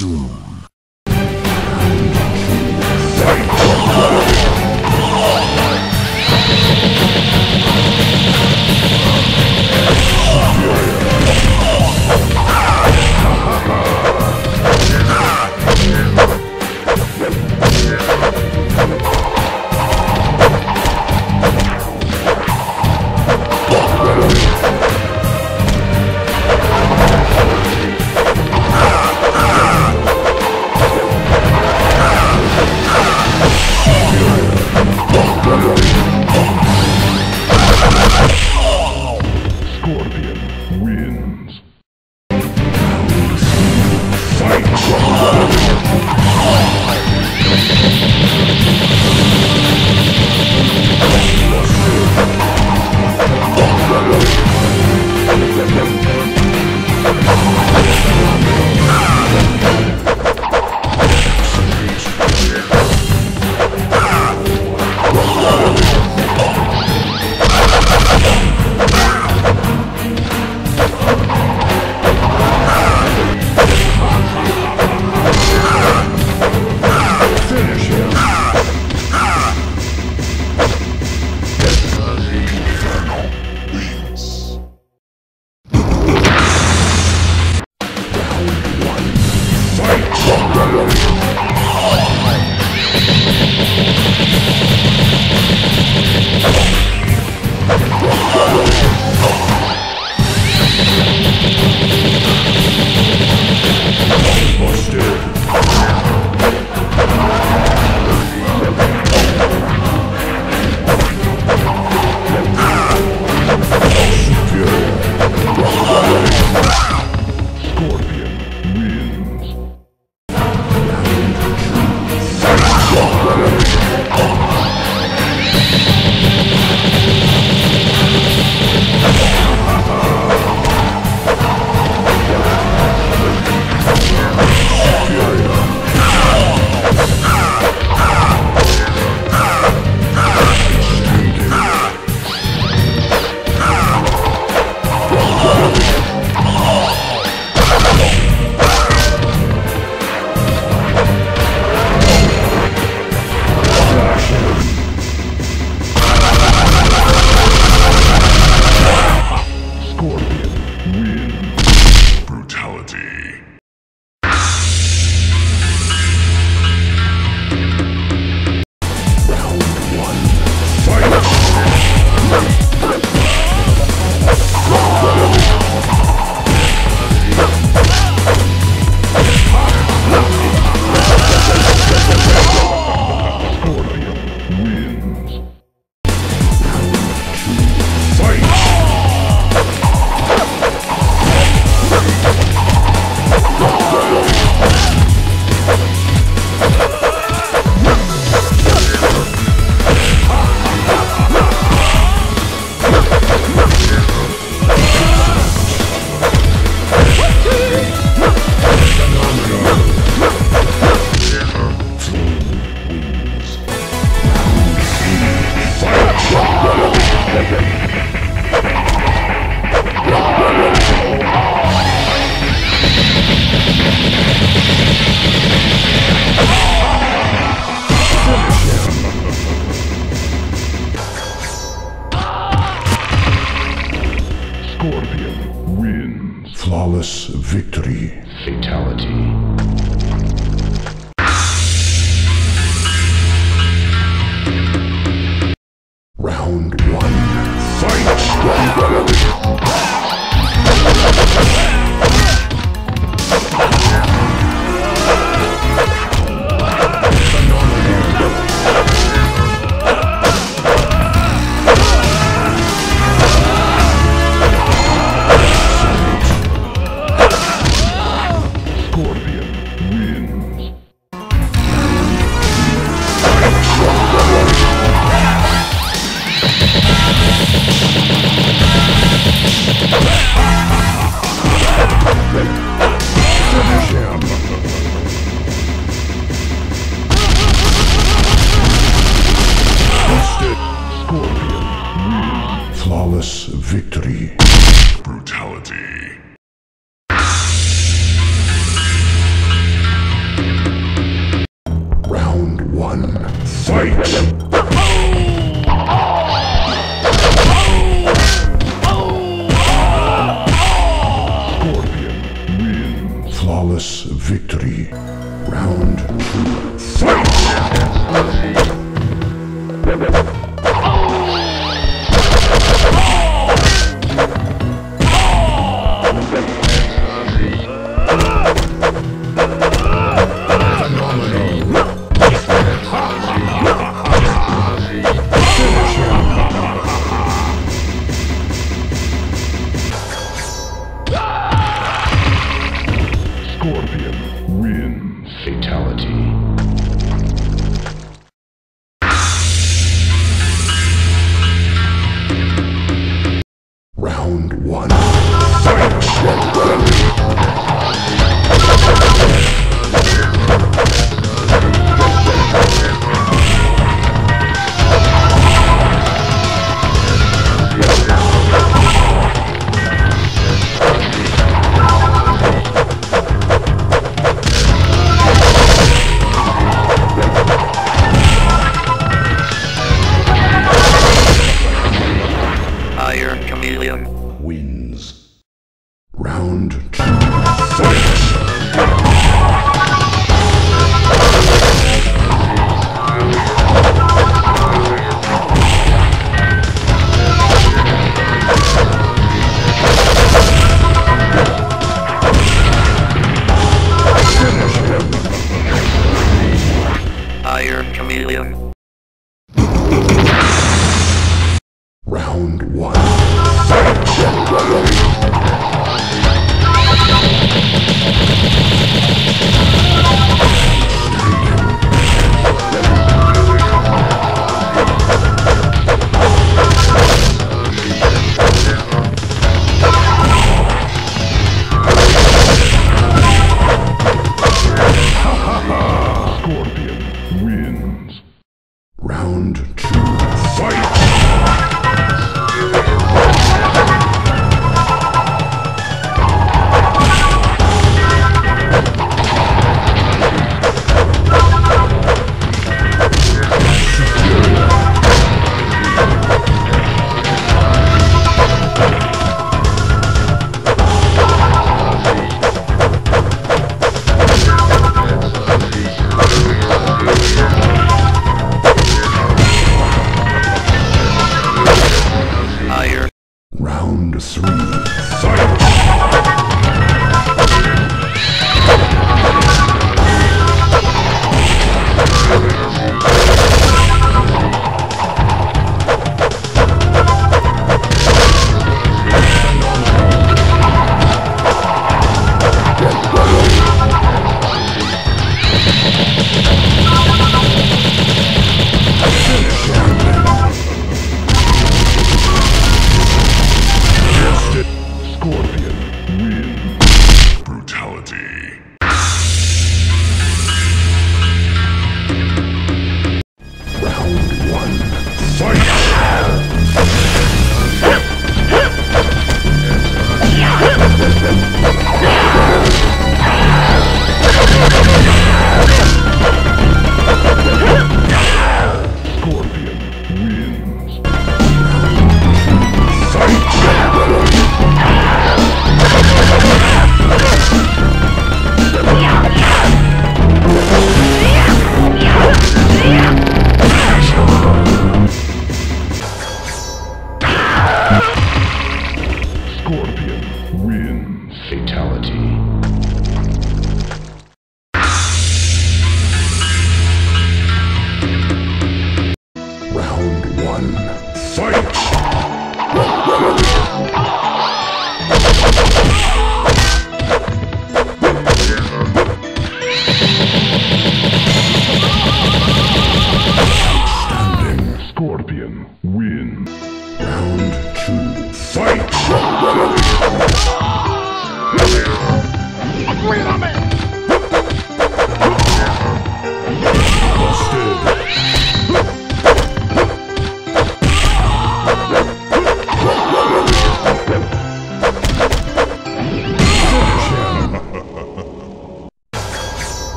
Doom.